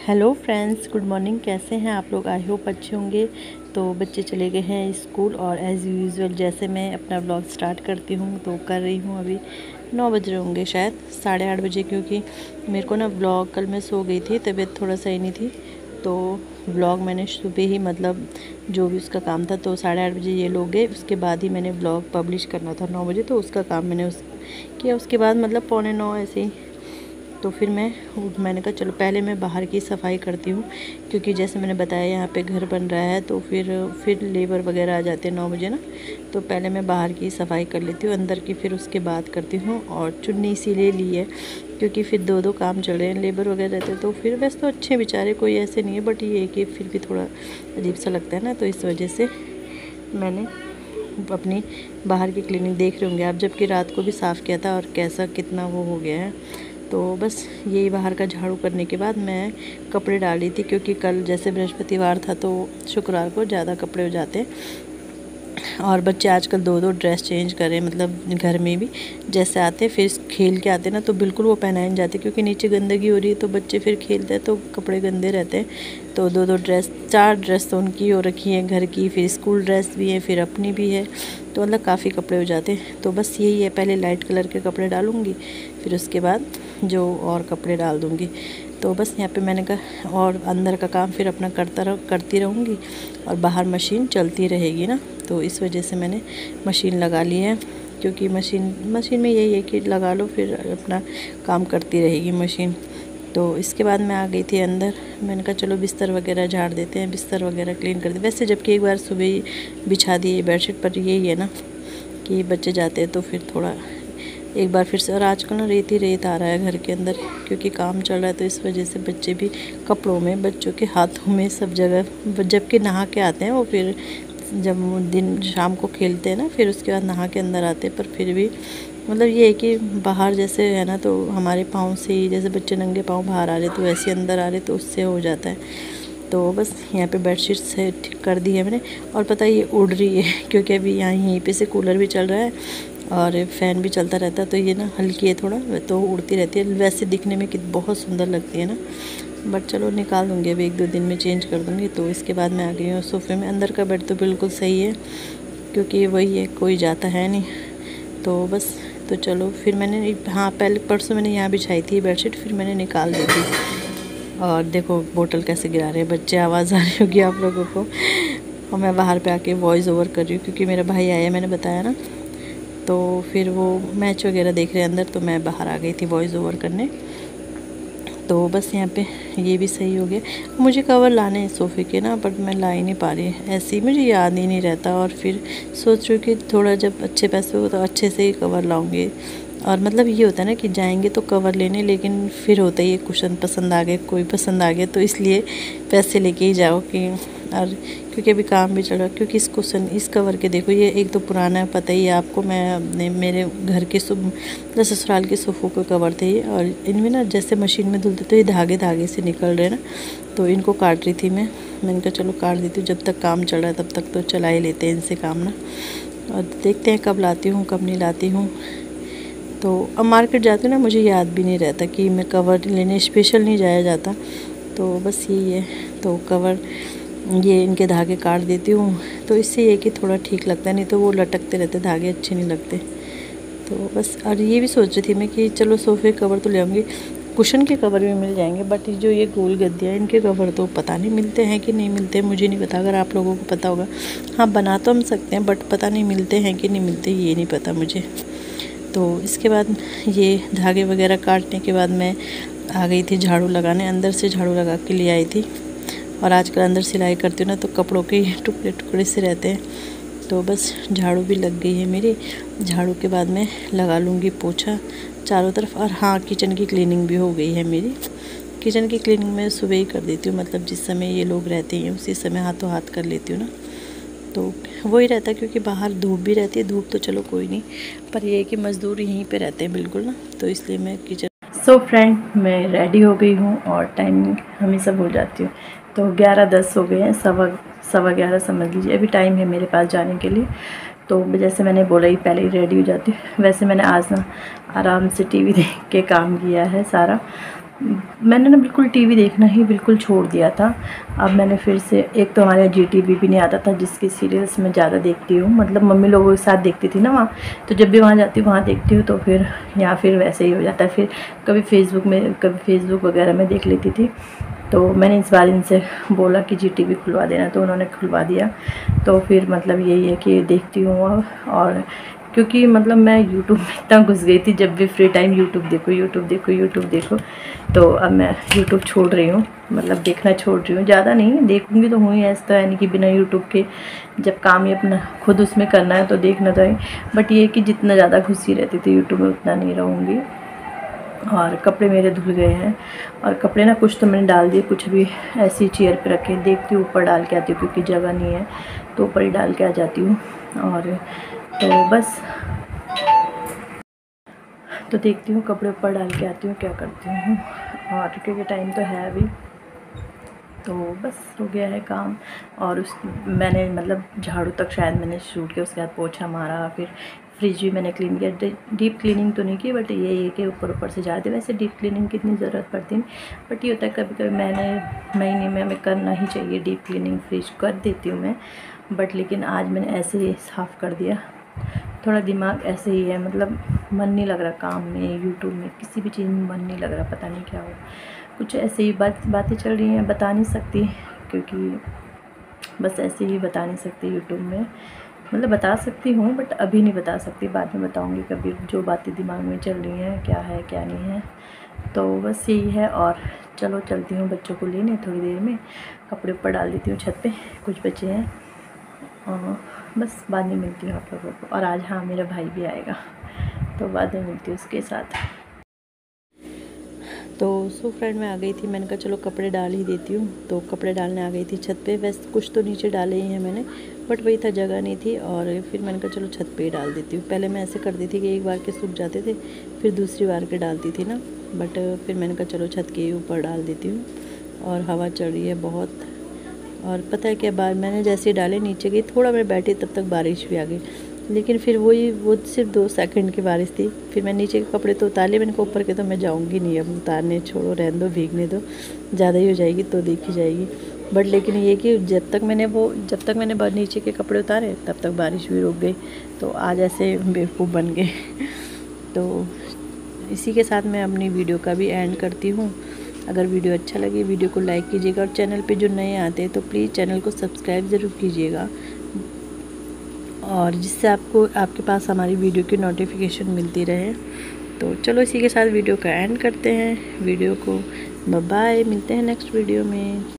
Hello friends, good morning. कैसे हैं आप लोग? आई होप अच्छे होंगे। तो बच्चे चले गए हैं स्कूल और एज़ यूज़ुअल जैसे मैं अपना ब्लॉग स्टार्ट करती हूँ तो कर रही हूँ अभी। नौ बज रहे होंगे शायद, साढ़े आठ बजे, क्योंकि मेरे को ना ब्लॉग कल मैं सो गई थी, तबीयत थोड़ा सही नहीं थी। तो ब्लॉग मैंने सुबह ही मतलब जो भी उसका काम था तो साढ़े आठ बजे ये लोग गए। उसके बाद ही मैंने ब्लॉग पब्लिश करना था नौ बजे तो उसका काम मैंने उस किया। उसके बाद मतलब पौने नौ ऐसे ही तो फिर मैं, मैंने कहा, चलो, पहले मैं बाहर की सफ़ाई करती हूँ, क्योंकि जैसे मैंने बताया, यहाँ पे घर बन रहा है तो फिर फिर लेबर वगैरह आ जाते हैं नौ बजे ना तो पहले मैं बाहर की सफ़ाई कर लेती हूँ, अंदर की फिर उसके बाद करती हूँ, और चुन्नी इसीलिए ली है, क्योंकि फिर दो दो काम चल रहे हैं, लेबर वगैरह रहते तो फिर वैसे तो अच्छे बेचारे कोई ऐसे नहीं है, बट ये कि फिर भी थोड़ा अजीब सा लगता है ना तो इस वजह से मैंने अपनी बाहर की क्लिनिक देख रहे होंगे, आप जबकि रात को भी साफ़ किया था, और कैसा, कितना वो हो गया है तो बस यही बाहर का झाड़ू करने के बाद मैं कपड़े डाल थी, क्योंकि कल जैसे बृहस्पतिवार था तो शुक्रवार को ज़्यादा कपड़े हो जाते। और बच्चे आजकल दो दो ड्रेस चेंज करें मतलब घर में भी। जैसे आते फिर खेल के आते ना तो बिल्कुल वो पहनाए नहीं जाते, क्योंकि नीचे गंदगी हो रही है तो बच्चे फिर खेलते हैं तो कपड़े गंदे रहते हैं। तो दो दो ड्रेस, चार ड्रेस तो उनकी हो रखी है, घर की, फिर स्कूल ड्रेस भी है, फिर अपनी भी है। तो मतलब काफ़ी कपड़े हो जाते हैं। तो बस यही है, पहले लाइट कलर के कपड़े डालूँगी, फिर उसके बाद जो और कपड़े डाल दूँगी। तो बस यहाँ पे मैंने कहा, और अंदर का काम फिर अपना करता रह, करती रहूँगी और बाहर मशीन चलती रहेगी ना। तो इस वजह से मैंने मशीन लगा ली है, क्योंकि मशीन मशीन में यही है कि लगा लो, फिर अपना काम करती रहेगी मशीन। तो इसके बाद मैं आ गई थी अंदर। मैंने कहा, चलो बिस्तर वगैरह झाड़ देते हैं, बिस्तर वगैरह क्लीन कर दे। वैसे जबकि एक बार सुबह बिछा दिए बेडशीट, पर यही है ना कि बच्चे जाते हैं तो फिर थोड़ा एक बार फिर से। और आजकल ना रेत ही रेत आ रहा है घर के अंदर, क्योंकि काम चल रहा है तो इस वजह से बच्चे भी कपड़ों में, बच्चों के हाथों में सब जगह, जबकि नहा के आते हैं वो फिर जब दिन शाम को खेलते हैं ना, फिर उसके बाद नहा के अंदर आते हैं, पर फिर भी मतलब ये है कि बाहर जैसे है ना तो हमारे पाँव से ही, जैसे बच्चे नंगे पाँव बाहर आ रहे तो वैसे अंदर आ रहे तो उससे हो जाता है। तो बस यहाँ पे बेडशीट से ठीक कर दी है मैंने। और पता है ये उड़ रही है, क्योंकि अभी यहाँ यहीं पे से कूलर भी चल रहा है। और फ़ैन भी चलता रहता है तो ये ना हल्की है थोड़ा तो उड़ती रहती है। वैसे दिखने में कित बहुत सुंदर लगती है ना, बट चलो निकाल दूँगी, अभी एक दो दिन में चेंज कर दूँगी तो इसके बाद मैं आ गई हूँ सोफ़े में। अंदर का बेड तो बिल्कुल सही है, क्योंकि वही है, कोई जाता है नहीं। तो बस तो चलो, फिर मैंने हाँ पहले, परसों मैंने यहाँ बिछाई थी बेडशीट, फिर मैंने निकाल दी थी। और देखो, बोतल कैसे गिरा रहे हैं, बच्चे, आवाज़ आ रही होगी आप लोगों को। और मैं बाहर पे आके वॉइस ओवर कर रही हूँ, क्योंकि मेरा भाई आया मैंने बताया ना तो फिर वो मैच वगैरह देख रहे अंदर तो मैं बाहर आ गई थी वॉइस ओवर करने। तो बस यहाँ पे ये भी सही हो गया। मुझे कवर लाने हैं सोफ़े के ना बट मैं ला ही नहीं पा रही ऐसे ही मुझे याद ही नहीं रहता और फिर सोच रही कि थोड़ा जब अच्छे पैसे हो तो अच्छे से ही कवर लाऊँगी। और मतलब ये होता है ना कि जाएँगे तो कवर लेने, लेकिन फिर होता ही कुशन पसंद आ गए, कोई पसंद आ गया तो इसलिए पैसे लेके ही जाओ कि और क्योंकि अभी काम भी चल रहा है, क्योंकि इस क्वेश्चन इस कवर के देखो, ये एक तो पुराना है पता ही है आपको, मैं अपने, मेरे घर के मतलब ससुराल के सोफ़ों के कवर थे ये, और इनमें ना जैसे मशीन में धुलते तो ये धागे धागे से निकल रहे ना तो इनको काट रही थी मैं। मैंने कहा, चलो काट देती हूँ, जब तक काम चल रहा है, तब तक तो चला ही लेते हैं इनसे काम ना। और देखते हैं कब लाती हूँ, कब नहीं लाती हूँ। तो अब मार्केट जाते ना, मुझे याद भी नहीं रहता कि मैं कवर लेने स्पेशल नहीं जाया जाता तो बस यही है। तो कवर ये इनके धागे काट देती हूँ। तो इससे ये कि थोड़ा ठीक लगता है, नहीं तो वो लटकते रहते धागे अच्छे नहीं लगते। तो बस, और ये भी सोच रही थी मैं कि चलो सोफ़े कवर तो ले आऊँगी। कुशन के कवर भी मिल जाएँगे बट जो ये गोल गद्दियाँ इनके कवर तो पता नहीं मिलते हैं कि नहीं मिलते मुझे नहीं पता। अगर आप लोगों को पता होगा हाँ बना तो हम सकते हैं बट पता नहीं मिलते हैं कि नहीं मिलते, ये नहीं पता मुझे। तो इसके बाद ये धागे वगैरह काटने के बाद मैं आ गई थी झाड़ू लगाने, अंदर से झाड़ू लगा के ले आई थी। और आजकल अंदर सिलाई करती हूँ ना तो कपड़ों के टुकड़े टुकड़े से रहते हैं। तो बस झाड़ू भी लग गई है मेरी। झाड़ू के बाद मैं लगा लूँगी पोछा चारों तरफ़ और हाँ किचन की क्लीनिंग भी हो गई है मेरी। किचन की क्लीनिंग मैं सुबह ही कर देती हूँ मतलब जिस समय ये लोग रहते हैं, उसी समय हाथों हाथ कर लेती हूँ ना। तो वही रहता है क्योंकि बाहर धूप भी रहती है, धूप तो चलो कोई नहीं, पर ये है कि मज़दूर यहीं पे रहते हैं बिल्कुल ना। तो इसलिए मैं किचन सो so फ्रेंड मैं रेडी हो गई हूँ और टाइमिंग हमेशा भूल जाती हूँ। तो ग्यारह दस हो गए हैं, सवा सवा ग्यारह समझ लीजिए। अभी टाइम है मेरे पास जाने के लिए। तो जैसे मैंने बोला ही, पहले ही रेडी हो जाती वैसे मैंने आज ना आराम से टीवी देख के काम किया है सारा। मैंने ना बिल्कुल टीवी देखना ही बिल्कुल छोड़ दिया था। अब मैंने फिर से, एक तो हमारे जी टी भी नहीं आता था, जिसके सीरियल्स मैं ज़्यादा देखती हूँ। मतलब मम्मी लोगों के साथ देखती थी ना वहाँ। तो जब भी वहाँ जाती हूँ, वहाँ देखती हूँ तो फिर या फिर वैसे ही हो जाता है। फिर कभी फेसबुक में, कभी फेसबुक वगैरह में देख लेती थी। तो मैंने इस बार इनसे बोला कि जी टी खुलवा देना तो उन्होंने खुलवा दिया। तो फिर मतलब यही है कि देखती हूँ और क्योंकि मतलब मैं यूट्यूब में इतना घुस गई थी, जब भी फ्री टाइम यूट्यूब देखो यूट्यूब देखो यूट्यूब देखो तो अब मैं यूट्यूब छोड़ रही हूँ मतलब देखना छोड़ रही हूँ। ज़्यादा नहीं, देखूँगी तो हूँ ही, ऐसा तो है नहीं कि बिना यूट्यूब के जब काम ही अपना खुद उसमें करना है तो देखना तो है। बट ये कि जितना ज़्यादा घुसी रहती थी यूट्यूब में, उतना नहीं रहूँगी। और कपड़े मेरे धुल गए हैं। और कपड़े ना कुछ तो मैंने डाल दिए, कुछ भी ऐसी चेयर पे रखे। देखती हूँ, ऊपर डाल के आती हूँ, क्योंकि जगह नहीं है तो ऊपर ही डाल के आ जाती हूँ। और तो बस। तो देखती हूँ, कपड़े ऊपर डाल के आती हूँ, क्या करती हूँ। और क्योंकि टाइम तो है अभी। तो बस हो गया है काम। और उस, मैंने मतलब झाड़ू तक शायद मैंने शूट किया, उसके बाद पोछा मारा, फिर फ्रिज भी मैंने क्लीन किया। डीप क्लीनिंग तो नहीं की बट ये है कि ऊपर ऊपर से जाते वैसे डीप क्लीनिंग की इतनी ज़रूरत पड़ती नहीं। बट ये होता है कभी कभी मैंने महीने में हमें करना ही चाहिए। डीप क्लीनिंग फ्रिज कर देती हूँ मैं। बट लेकिन आज मैंने ऐसे ही साफ़ कर दिया। थोड़ा दिमाग ऐसे ही है मतलब मन नहीं लग रहा काम में यूट्यूब में, किसी भी चीज़ में मन नहीं लग रहा, पता नहीं क्या हो कुछ ऐसे ही बात, बातें चल रही हैं, बता नहीं सकती, क्योंकि बस ऐसे ही बता नहीं सकती यूट्यूब में। मतलब बता सकती हूँ बट अभी नहीं बता सकती, बाद में बताऊँगी कभी जो बातें दिमाग में चल रही हैं, क्या है, क्या नहीं है। तो बस यही है, और चलो चलती हूँ बच्चों को लेने थोड़ी देर में, कपड़े ऊपर डाल देती हूँ छत पे, कुछ बच्चे हैं। बस बाद में मिलती हूँ आप लोगों को। और आज हाँ मेरा भाई भी आएगा तो बाद में मिलती हूँ उसके साथ। तो सो फ्रेंड, मैं आ गई थी। मैंने कहा, चलो, कपड़े डाल ही देती हूँ। तो कपड़े डालने आ गई थी छत पे। वैसे कुछ तो नीचे डाले ही हैं मैंने, बट वही था, जगह नहीं थी। और फिर मैंने कहा, चलो, छत पे ही डाल देती हूँ। पहले मैं ऐसे करती थी कि एक बार के सूख जाते थे, फिर दूसरी बार के डालती थी ना। बट फिर मैंने कहा, चलो, छत के ऊपर डाल देती हूँ। और हवा चढ़ रही है बहुत। और पता है क्या बार मैंने जैसे ही डाले नीचे गई थोड़ा मैं बैठी तब तक बारिश भी आ गई। लेकिन फिर वही, वो सिर्फ़ दो सेकंड की बारिश थी। फिर मैं नीचे के कपड़े तो उतार लिए मैंने, कहा ऊपर के तो मैं जाऊँगी नहीं, अब उतारने छोड़ो, रहने दो, भीगने दो, ज़्यादा ही हो जाएगी तो देखी जाएगी। बट लेकिन ये कि जब तक मैंने वो, जब तक मैंने नीचे के कपड़े उतारे, तब तक बारिश भी रुक गई। तो आज ऐसे बेवकूफ़ बन गए। तो इसी के साथ मैं अपनी वीडियो का भी एंड करती हूँ। अगर वीडियो अच्छा लगे, वीडियो को लाइक कीजिएगा और चैनल पे जो नए आते हैं तो प्लीज़ चैनल को सब्सक्राइब ज़रूर कीजिएगा। और जिससे आपको, आपके पास हमारी वीडियो की नोटिफिकेशन मिलती रहे। तो चलो इसी के साथ वीडियो का एंड करते हैं। वीडियो को बाय मिलते हैं नेक्स्ट वीडियो में।